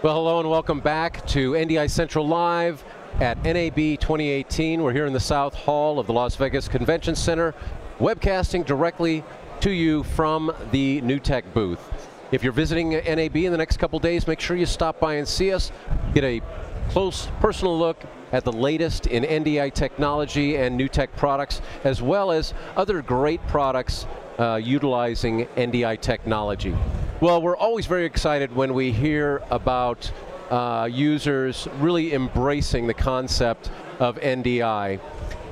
Well, hello and welcome back to NDI Central Live at NAB 2018. We're here in the South Hall of the Las Vegas Convention Center, webcasting directly to you from the NewTek booth. If you're visiting NAB in the next couple days, make sure you stop by and see us, get a close personal look at the latest in NDI technology and NewTek products, as well as other great products uh, utilizing NDI technology. Well, we're always very excited when we hear about uh, users really embracing the concept of NDI.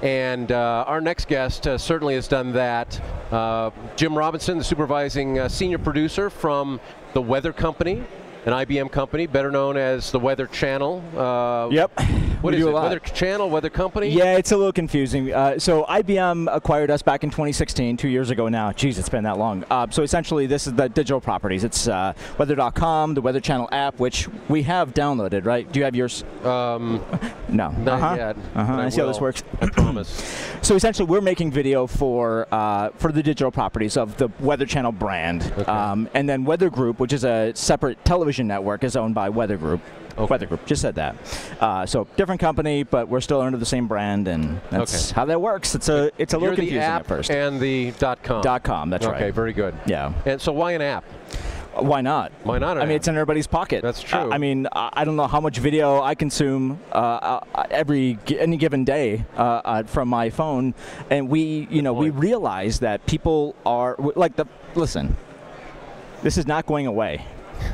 And uh, our next guest uh, certainly has done that. Uh, Jim Robinson, the supervising uh, senior producer from the Weather Company, an IBM company, better known as the Weather Channel. Uh, yep. What we is it? Weather Channel, Weather Company? Yeah, it's a little confusing. Uh, so IBM acquired us back in 2016, two years ago now. Jeez, it's been that long. Uh, so essentially, this is the digital properties. It's uh, Weather.com, the Weather Channel app, which we have downloaded, right? Do you have yours? Um, no. Not uh-huh. yet. Uh-huh. I, I see how this works. I promise. so essentially, we're making video for uh, for the digital properties of the Weather Channel brand, Okay. um, and then Weather Group, which is a separate television network, is owned by Weather Group. Okay. Weather Group, just said that. Uh, so different company, but we're still under the same brand, and that's Okay. how that works. It's a it's a You're little confusing at first. and the dot .com. Dot com, that's okay, right. very good. Yeah. And so why an app? Why not? Why not I mean, app? it's in everybody's pocket. That's Uh, true. I mean, I I don't know how much video I consume uh, uh, every any given day uh, uh, from my phone, and we, you know, we realize that people are like the listen. This is not going away.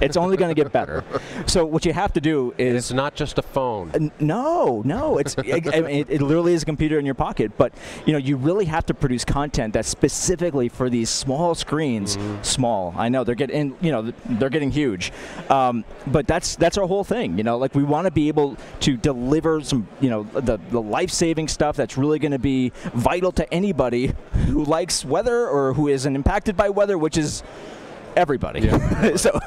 It's only going to get better. So what you have to do is It's not just a phone. No, no. It's I I it, it literally is a computer in your pocket. But you know, you really have to produce content that's specifically for these small screens. Small, I know they're getting you know they're getting huge, um, but that's that's our whole thing. You know, like we want to be able to deliver some you know the the life saving stuff that's really going to be vital to anybody who likes weather or who isn't impacted by weather, which is everybody. Yeah. so.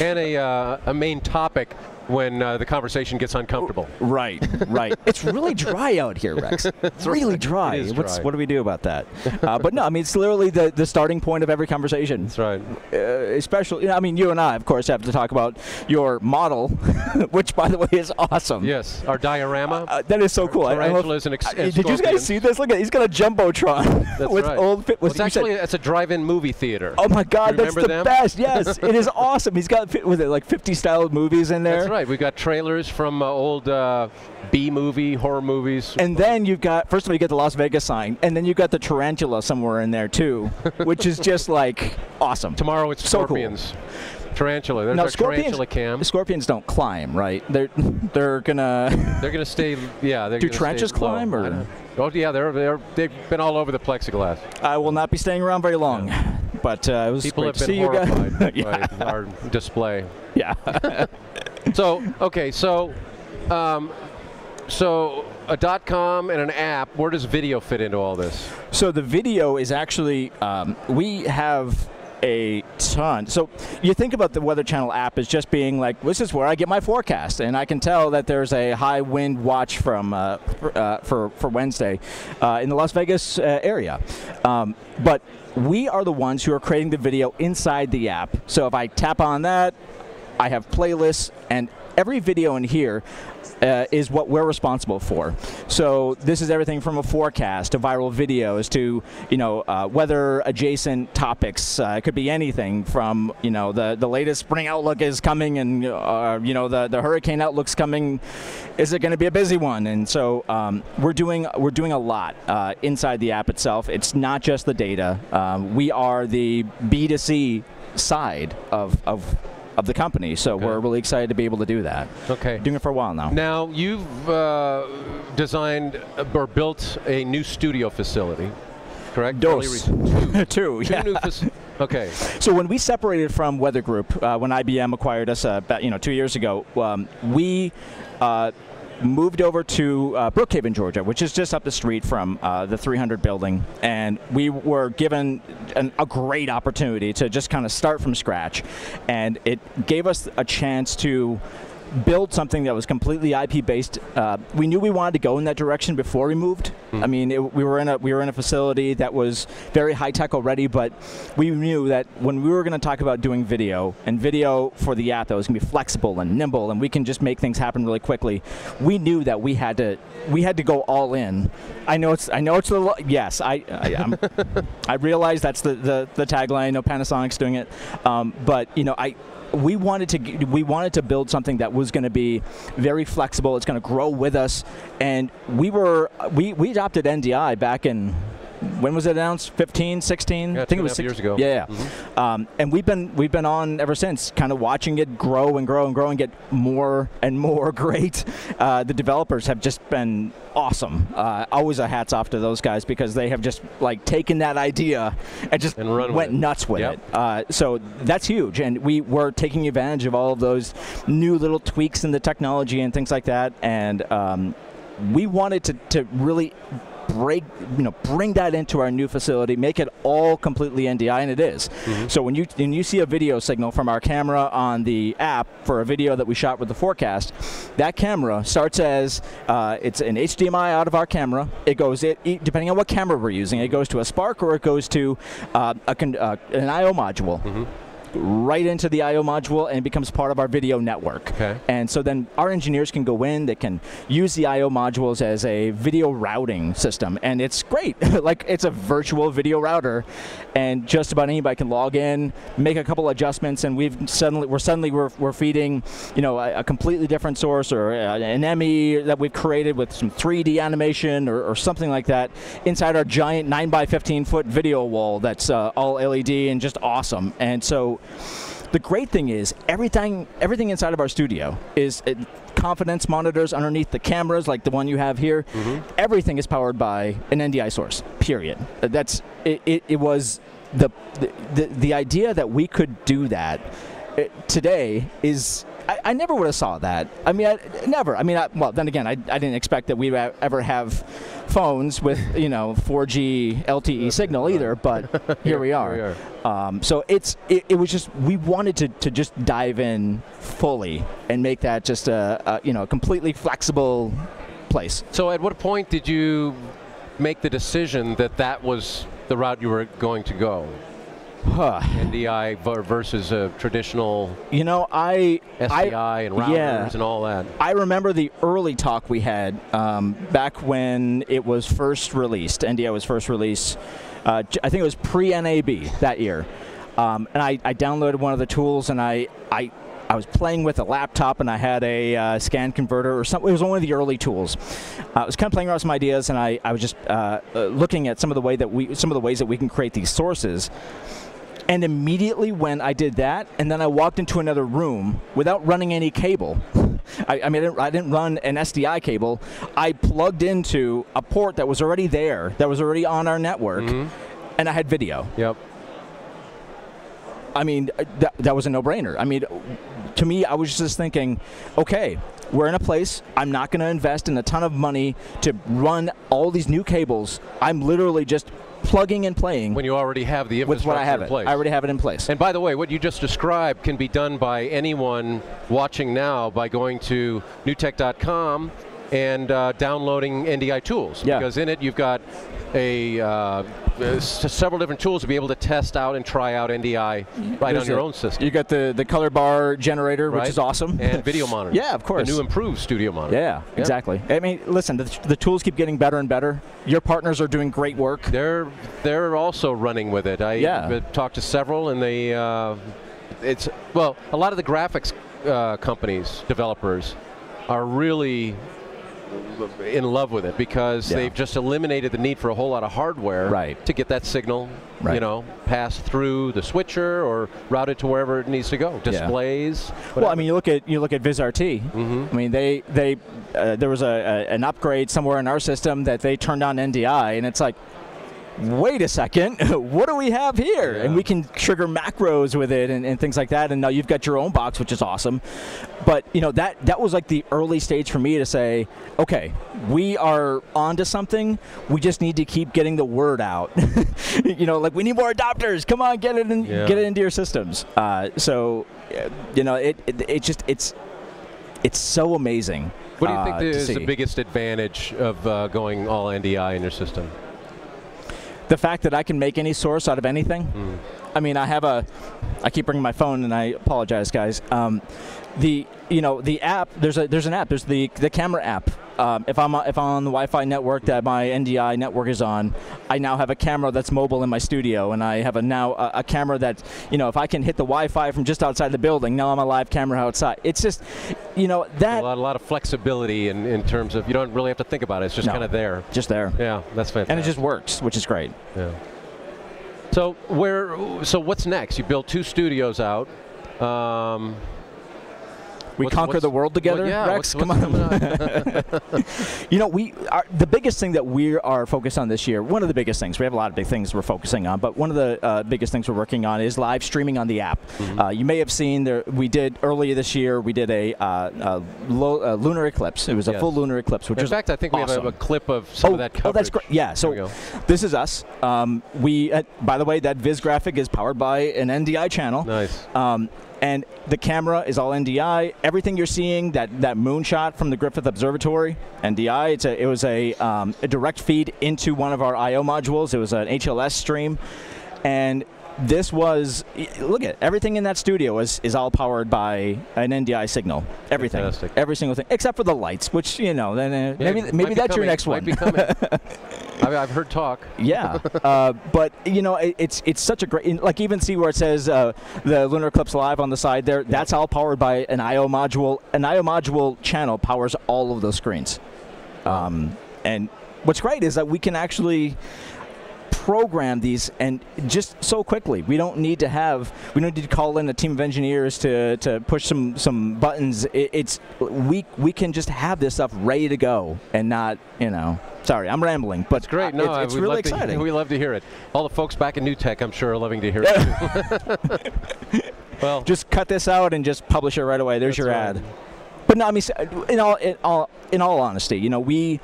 and a, uh, a main topic when uh, the conversation gets uncomfortable. Right, right. it's really dry out here, Rex. It's really dry. It is What's, dry. what do we do about that? Uh, but no, I mean, it's literally the, the starting point of every conversation. That's right. Uh, especially, you know, I mean, you and I, of course, have to talk about your model, which, by the way, is awesome. Yes, our diorama. Uh, that is so cool. I- I love- Tarantula is an ex- did you guys see this? Look at he's got a jumbotron That's with right. old. Fit, Well, it's you said- actually it's a drive-in movie theater. Oh my God, that's the remember them? best! Yes, it is awesome. He's got with it like 50 style movies in there. Right. We've got trailers from uh, old uh, B movie horror movies. And then you've got first of all you get the Las Vegas sign, and then you've got the tarantula somewhere in there too, which is just like awesome. Tomorrow it's So cool. scorpions. Tarantula. There's Now scorpions, tarantula cam. scorpions don't climb, right? They're they're gonna. They're going to stay. Yeah. They're Do gonna low. climb, or- Oh yeah, they're they're they've been all over the plexiglass. I will not be staying around very long, but uh, it was People great have to been see you guys. yeah, by our display. yeah. So okay, so um, so a dot com and an app. Where does video fit into all this? So the video is actually um, we have a ton. So you think about the Weather Channel app as just being like this is where I get my forecast, and I can tell that there's a high wind watch from uh, for, uh, for for Wednesday uh, in the Las Vegas uh, area, um, but. We are the ones who are creating the video inside the app. So if I tap on that, I have playlists, and every video in here uh, is what we're responsible for. So this is everything from a forecast to viral videos to you know uh, weather adjacent topics. Uh, it could be anything from you know the the latest spring outlook is coming, and uh, you know the the hurricane outlook's coming. Is it going to be a busy one? And so um, we're doing we're doing a lot uh, inside the app itself. It's not just the data. Um, we are the B2C side of of of the company. So Okay. we're really excited to be able to do that. Okay. Doing it for a while now. Now you've uh, designed uh, or built a new studio facility, correct? Dos. Two, Two yeah. new fac- Okay. So when we separated from Weather Group, uh, when IBM acquired us uh, about you know two years ago, um, we uh, moved over to uh, Brookhaven, Georgia, which is just up the street from uh, the 300 building, and we were given an, a great opportunity to just kind of start from scratch, and it gave us a chance to build something that was completely IP based. Uh, we knew we wanted to go in that direction before we moved. I mean, it, we were in a we were in a facility that was very high tech already, but we knew that when we were going to talk about doing video and video for the app that was going to be flexible and nimble and we can just make things happen really quickly, we knew that we had to we had to go all in. I know it's I know it's a lo- yes I I, I'm, I realize that's the, the the tagline. No Panasonic's doing it, um, but you know I we wanted to we wanted to build something that was going to be very flexible. It's going to grow with us, and we were we we adopted NDI back in. When was it announced? 15, 16? Yeah, I think it was six- years ago. Yeah, yeah. Um, and we've been we've been on ever since, kind of watching it grow and grow and grow and get more and more great. Uh, the developers have just been awesome. Uh, always a hats off to those guys because they have just like taken that idea and just And run with went it. nuts with Yep. it. Uh, so that's huge, and we were taking advantage of all of those new little tweaks in the technology and things like that, and um, we wanted to, to really break, you know, bring that into our new facility, make it all completely NDI, and it is. So when you when you see a video signal from our camera on the app for a video that we shot with the forecast, that camera starts as uh, it's an HDMI out of our camera. It goes it, depending on what camera we're using. It goes to a Spark or it goes to uh, a con- uh, an I/O module right into the I/O module and it becomes part of our video network. Okay. And so then our engineers can go in, they can use the I/O modules as a video routing system, and it's great. like it's a virtual video router, and just about anybody can log in, make a couple adjustments, and we've suddenly we're suddenly we're, we're feeding, you know, a, a completely different source or uh, an ME that we've created with some 3D animation or, or something like that inside our giant 9 by 15 foot video wall that's uh, all LED and just awesome. And so the great thing is everything everything inside of our studio is uh, confidence monitors underneath the cameras like the one you have here. Everything is powered by an ndi source period. Uh, that's it, it, it was the, the the the idea that we could do that uh, today is I, I never would have saw that. I mean, I, never. I mean, I, well, then again, I, I didn't expect that we'd ever have phones with you know 4G LTE signal either. But here we are. Here Um, so it's it, it was just we wanted to, to just dive in fully and make that just a, a you know completely flexible place. So at what point did you make the decision that that was the route you were going to go? Huh. NDI versus a traditional You know, I SDI I, and routers yeah. and all that. I remember the early talk we had um, back when it was first released. NDI was first released. Uh, I think it was pre-NAB that year, um, and I, I downloaded one of the tools and I I. I was playing with a laptop and I had a uh, scan converter or something. It was one of the early tools. Uh, I was kind of playing around with some ideas and I, I was just uh, uh, looking at some of the way that we some of the ways that we can create these sources. And immediately when I did that, and then I walked into another room without running any cable. I, I mean, I didn't, I didn't run an SDI cable. I plugged into a port that was already there, that was already on our network, and I had video. Yep. I mean, uh, that, that was a no-brainer. I mean, to me, I was just thinking, okay, we're in a place. I'm not going to invest in a ton of money to run all these new cables. I'm literally just plugging and playing When you already have the with infrastructure what I have in it. place. I already have it in place. And by the way, what you just described can be done by anyone watching now by going to newtek.com and uh, downloading NDI tools. Yeah. Because in it you've got a uh, uh, several different tools to be able to test out and try out NDI right on your a- own system. You got the, the color bar generator, right? which is awesome. And video monitor. Yeah, of course. The new improved studio monitor. yeah, exactly. I mean, listen, the, the tools keep getting better and better. Your partners are doing great work. They're they're also running with it. I Yeah. talked to several, and they uh, it's well, a lot of the graphics uh, companies developers are really in love with it because Yeah. they've just eliminated the need for a whole lot of hardware Right. to get that signal, you know, passed through the switcher or routed to wherever it needs to go. Displays. Well, I mean, you look at you look at VizRT. Mhm. I mean, they they uh, there was a, a an upgrade somewhere in our system that they turned on NDI, and it's like, wait a second, what do we have here? And we can trigger macros with it and, and things like that. And now you've got your own box, which is awesome. But you know that that was like the early stage for me to say, okay, we are onto something. We just need to keep getting the word out. you know, like we need more adopters. Come on, get it in, Yeah. get it into your systems. Uh, so, you know, it, it it just it's it's so amazing. What do you think uh, is the biggest advantage of uh, going all NDI in your system? The fact that I can make any source out of anything. Hmm. I mean, I have a. I keep bringing my phone, and I apologize, guys. Um, the you know the app. There's a there's an app. There's the the camera app. Um, if I'm if I'm on the Wi-Fi network that my NDI network is on, I now have a camera that's mobile in my studio, and I have a now a, a camera that you know if I can hit the Wi-Fi from just outside the building, now I'm a live camera outside. It's just, you know A that lot, a lot of flexibility in, in terms of you don't really have to think about it. It's just No. kind of there. just there, Yeah, that's fantastic. and it just works, which is great. Yeah. So where? So what's next? You built two studios out. Um, We what's- conquer what's- the world together, what- yeah, Rex. what's- Come what's on. You know, we are the biggest thing that we are focused on this year. One of the biggest things. We have a lot of big things we're focusing on, but one of the uh, biggest things we're working on is live streaming on the app. Mm-hmm. Uh, you may have seen there. We did earlier this year. We did a, uh, a lunar eclipse. It was a Yes. full lunar eclipse, which In fact, I think we have a, a clip of some oh, of that coverage. oh, that's great. Yeah. So this is us. Um, we, uh, by the way, that Viz graphic is powered by an NDI channel. Nice. Um, and the camera is all NDI. Everything you're seeing, that, that moonshot from the Griffith Observatory, NDI. It's a, it was a, um, a direct feed into one of our I/O modules. It was an HLS stream, and this was look at everything in that studio is, is all powered by an NDI signal. Everything, Fantastic. every single thing, except for the lights, which you know, then uh, Yeah, maybe maybe be that's your coming, next might one. be coming. I've, heard talk. Yeah, uh, but you know, it, it's it's such a great like even see where it says uh, the lunar eclipse live on the side there. That's all powered by an I/O module. An I/O module channel powers all of those screens. Um, and what's great is that we can actually program these and just so quickly. We don't need to have we don't need to call in a team of engineers to, to push some some buttons. It, it's we we can just have this stuff ready to go and not you know. Sorry, I'm rambling, but It's great. No, it's, it's really to- exciting. we love to hear it. All the folks back in NewTek, I'm sure, are loving to hear it. too. well, just cut this out and just publish it right away. There's your right. ad. But no, I mean, in all, in all, in all honesty, you know, we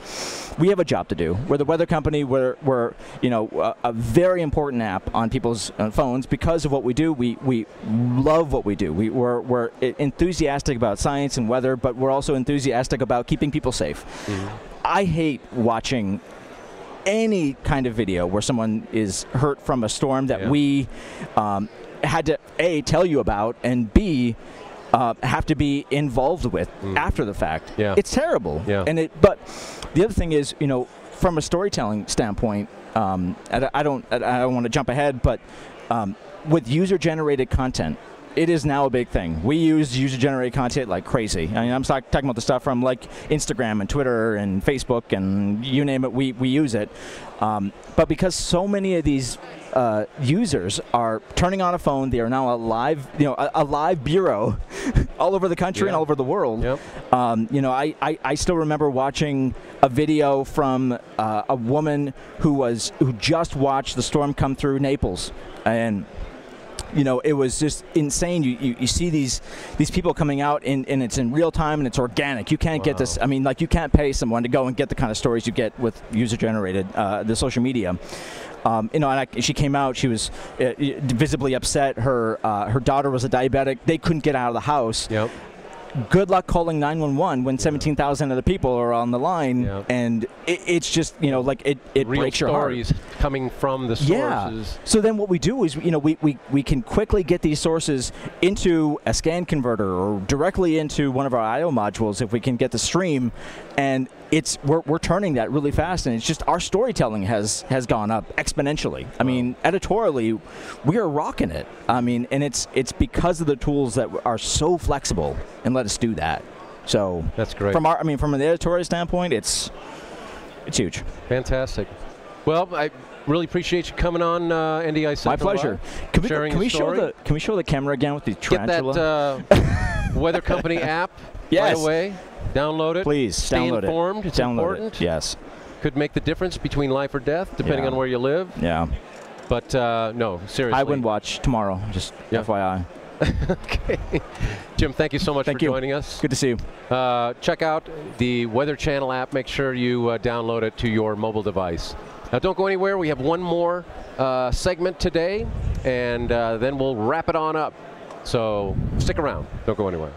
we have a job to do. We're the weather company. We're, we're you know, a, a very important app on people's uh, phones because of what we do. We we love what we do. We, we're we're enthusiastic about science and weather, but we're also enthusiastic about keeping people safe. I hate watching any kind of video where someone is hurt from a storm that Yeah. we um, had to a tell you about and b uh, have to be involved with after the fact. Mm. Yeah. It's terrible. Yeah. And it, but the other thing is, you know, from a storytelling standpoint, um, I I don't, I don't want to jump ahead, but um, with user-generated content, it is now a big thing. We use user-generated content like crazy. I mean, I'm talking about the stuff from like Instagram and Twitter and Facebook and you name it. We we use it. Um, but because so many of these uh, users are turning on a phone, they are now a live, you know, a, a live bureau all over the country and all over the world. Yep. Um, you know, I, I, I still remember watching a video from uh, a woman who was who just watched the storm come through Naples, and you know it was just insane. You, you, you see these these people coming out and, and it's in real time and it's organic. You can't get this. I mean, like you can't pay someone to go and get the kind of stories you get with user generated uh, the social media. Um, you know, and I, she came out. She was uh, visibly upset. Her uh, her daughter was a diabetic. They couldn't get out of the house Yep. Good luck calling 911 when 17,000 other people are on the line Yeah. and it, it's just you know like it, it Real breaks your heart stories coming from the sources. yeah so then what we do is you know we, we, we can quickly get these sources into a scan converter or directly into one of our IO modules if we can get the stream and it's we're, we're turning that really fast and it's just our storytelling has has gone up exponentially I mean editorially we are rocking it I mean and it's it's because of the tools that are so flexible and let us do that so That's great. from our I mean from an editorial standpoint it's it's huge Fantastic. Well, I really appreciate you coming on uh, NDI My Central pleasure. Live, Can we, can we show the Can we show the camera again with the Get that uh, Weather Company app Yes. right away. Download it. Please Stay download informed. it. It's download important. it. Yes. Could make the difference between life or death, depending Yeah. on where you live. Yeah. But uh, no, seriously. I wouldn't watch tomorrow. Just Yeah. FYI. okay. Jim, thank you so much Thank for you. joining us. Good to see you. Uh, check out the Weather Channel app. Make sure you uh, download it to your mobile device. Now, don't go anywhere. We have one more uh, segment today, and uh, then we'll wrap it on up. So stick around. Don't go anywhere.